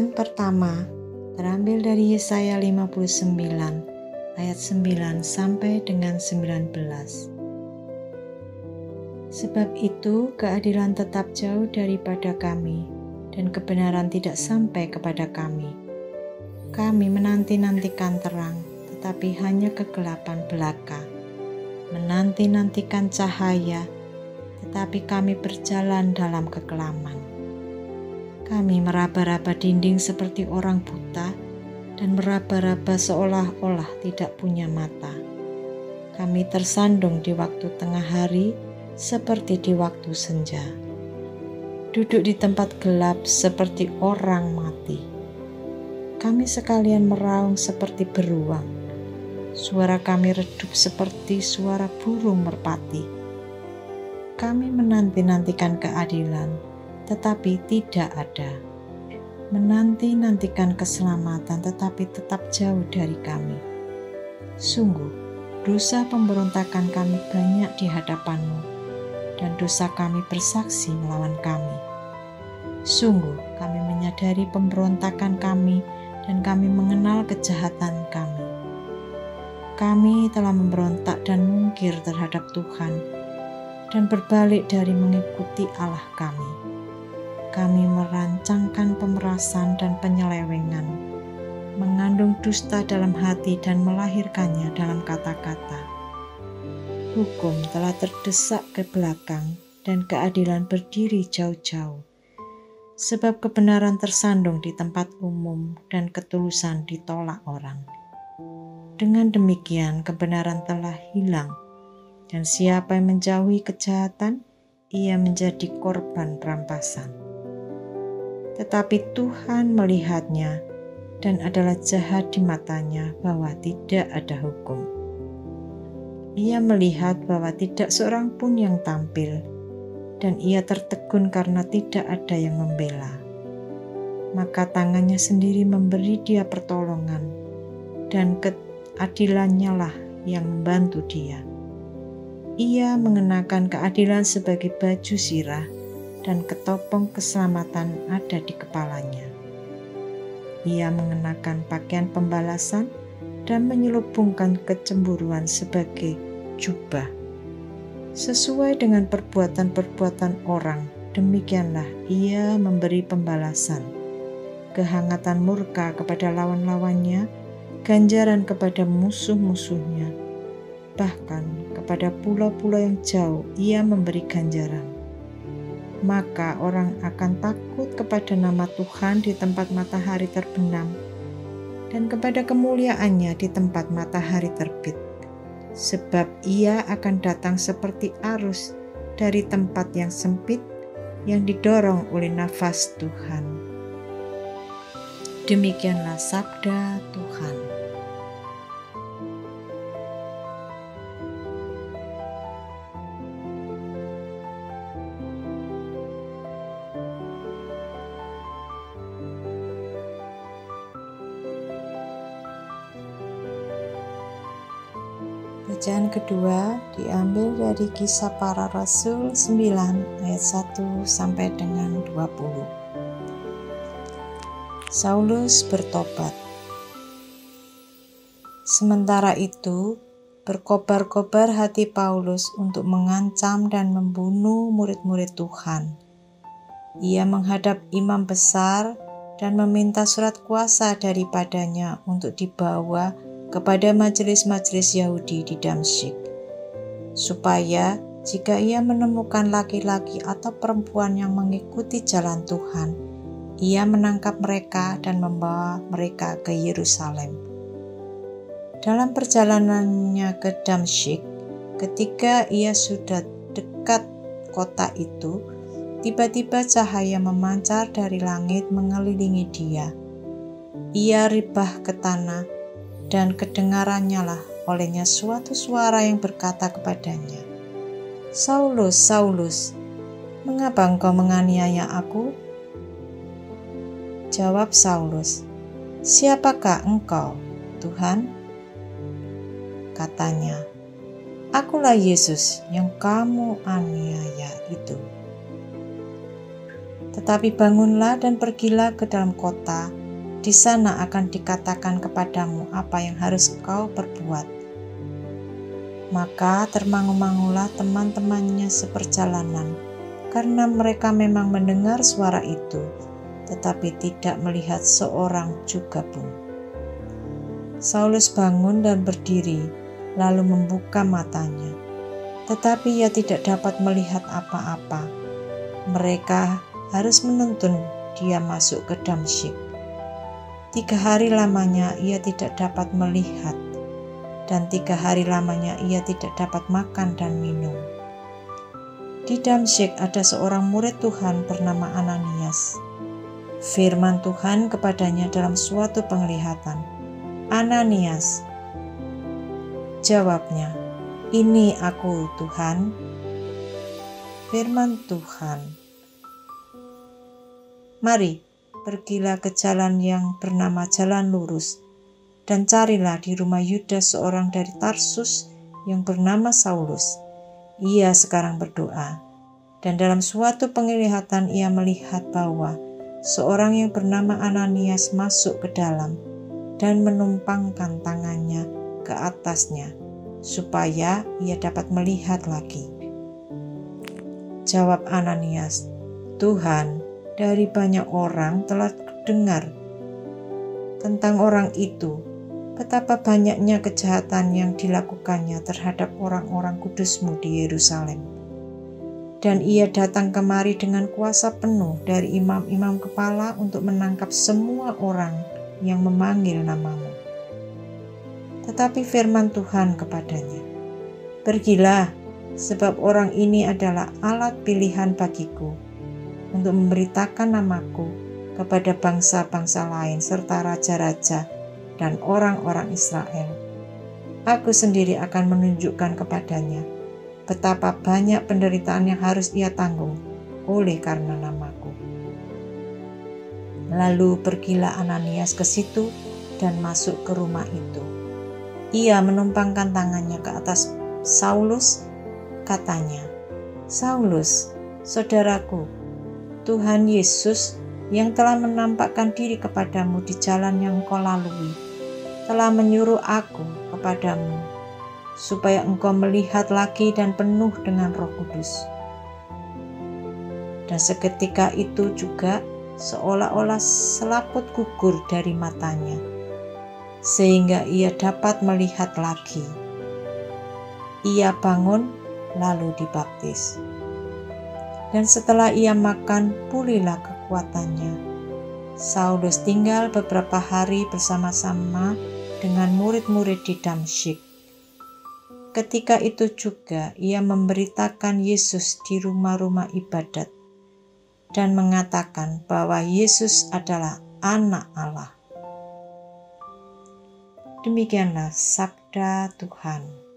Bacaan pertama terambil dari Yesaya 59 ayat 9 sampai dengan 19. Sebab itu keadilan tetap jauh daripada kami dan kebenaran tidak sampai kepada kami. Kami menanti-nantikan terang, tetapi hanya kegelapan belaka. Menanti-nantikan cahaya, tetapi kami berjalan dalam kekelaman. Kami meraba-raba dinding seperti orang buta dan meraba-raba seolah-olah tidak punya mata. Kami tersandung di waktu tengah hari seperti di waktu senja. Duduk di tempat gelap seperti orang mati. Kami sekalian meraung seperti beruang. Suara kami redup seperti suara burung merpati. Kami menanti-nantikan keadilan tetapi tidak ada. Menanti-nantikan keselamatan, tetapi tetap jauh dari kami. Sungguh, dosa pemberontakan kami banyak di hadapanmu, dan dosa kami bersaksi melawan kami. Sungguh, kami menyadari pemberontakan kami, dan kami mengenal kejahatan kami. Kami telah memberontak dan mungkir terhadap Tuhan, dan berbalik dari mengikuti Allah kami kami merancangkan pemerasan dan penyelewengan, mengandung dusta dalam hati dan melahirkannya dalam kata-kata. Hukum telah terdesak ke belakang dan keadilan berdiri jauh-jauh. Sebab kebenaran tersandung di tempat umum dan ketulusan ditolak orang. Dengan demikian kebenaran telah hilang dan siapa yang menjauhi kejahatan, ia menjadi korban rampasan tetapi Tuhan melihatnya dan adalah jahat di matanya bahwa tidak ada hukum. Ia melihat bahwa tidak seorang pun yang tampil, dan ia tertegun karena tidak ada yang membela. Maka tangannya sendiri memberi dia pertolongan, dan keadilannya lah yang membantu dia. Ia mengenakan keadilan sebagai baju sirah, dan ketopong keselamatan ada di kepalanya. Ia mengenakan pakaian pembalasan dan menyelubungkan kecemburuan sebagai jubah. Sesuai dengan perbuatan-perbuatan orang, demikianlah ia memberi pembalasan. Kehangatan murka kepada lawan-lawannya, ganjaran kepada musuh-musuhnya, bahkan kepada pulau-pulau yang jauh ia memberi ganjaran maka orang akan takut kepada nama Tuhan di tempat matahari terbenam dan kepada kemuliaannya di tempat matahari terbit. Sebab ia akan datang seperti arus dari tempat yang sempit yang didorong oleh nafas Tuhan. Demikianlah sabda Tuhan. Bacaan kedua diambil dari kisah para rasul 9 ayat 1 sampai dengan 20. Saulus bertobat. Sementara itu, berkobar-kobar hati Paulus untuk mengancam dan membunuh murid-murid Tuhan. Ia menghadap imam besar dan meminta surat kuasa daripadanya untuk dibawa kepada majelis-majelis Yahudi di Damsyik, supaya jika ia menemukan laki-laki atau perempuan yang mengikuti jalan Tuhan, ia menangkap mereka dan membawa mereka ke Yerusalem. Dalam perjalanannya ke Damsyik, ketika ia sudah dekat kota itu, tiba-tiba cahaya memancar dari langit mengelilingi dia. Ia ribah ke tanah dan kedengarannya lah olehnya suatu suara yang berkata kepadanya, Saulus, Saulus, mengapa engkau menganiaya aku? Jawab Saulus, Siapakah engkau, Tuhan? Katanya, Akulah Yesus yang kamu aniaya itu. Tetapi bangunlah dan pergilah ke dalam kota, di sana akan dikatakan kepadamu apa yang harus kau perbuat. Maka termangu-mangulah teman-temannya seperjalanan, karena mereka memang mendengar suara itu, tetapi tidak melihat seorang juga pun. Saulus bangun dan berdiri, lalu membuka matanya, tetapi ia tidak dapat melihat apa-apa. Mereka harus menuntun dia masuk ke Damsyik. Tiga hari lamanya ia tidak dapat melihat, dan tiga hari lamanya ia tidak dapat makan dan minum. Di Damsyik ada seorang murid Tuhan bernama Ananias. Firman Tuhan kepadanya dalam suatu penglihatan, Ananias. Jawabnya, ini aku Tuhan. Firman Tuhan, Mari, pergilah ke jalan yang bernama Jalan Lurus, dan carilah di rumah Yudas seorang dari Tarsus yang bernama Saulus. Ia sekarang berdoa, dan dalam suatu penglihatan ia melihat bahwa seorang yang bernama Ananias masuk ke dalam dan menumpangkan tangannya ke atasnya, supaya ia dapat melihat lagi. Jawab Ananias, "Tuhan, dari banyak orang telah dengar tentang orang itu, betapa banyaknya kejahatan yang dilakukannya terhadap orang-orang kudusmu di Yerusalem. Dan ia datang kemari dengan kuasa penuh dari imam-imam kepala untuk menangkap semua orang yang memanggil namamu. Tetapi firman Tuhan kepadanya, Pergilah, sebab orang ini adalah alat pilihan bagiku untuk memberitakan namaku kepada bangsa-bangsa lain serta raja-raja dan orang-orang Israel. Aku sendiri akan menunjukkan kepadanya betapa banyak penderitaan yang harus ia tanggung oleh karena namaku. Lalu pergilah Ananias ke situ dan masuk ke rumah itu. Ia menumpangkan tangannya ke atas Saulus, katanya, Saulus, saudaraku, Tuhan Yesus yang telah menampakkan diri kepadamu di jalan yang kau lalui, telah menyuruh aku kepadamu, supaya engkau melihat lagi dan penuh dengan roh kudus. Dan seketika itu juga seolah-olah selaput gugur dari matanya, sehingga ia dapat melihat lagi. Ia bangun lalu dibaptis dan setelah ia makan pulihlah kekuatannya. Saulus tinggal beberapa hari bersama-sama dengan murid-murid di Damsyik. Ketika itu juga ia memberitakan Yesus di rumah-rumah ibadat dan mengatakan bahwa Yesus adalah anak Allah. Demikianlah sabda Tuhan.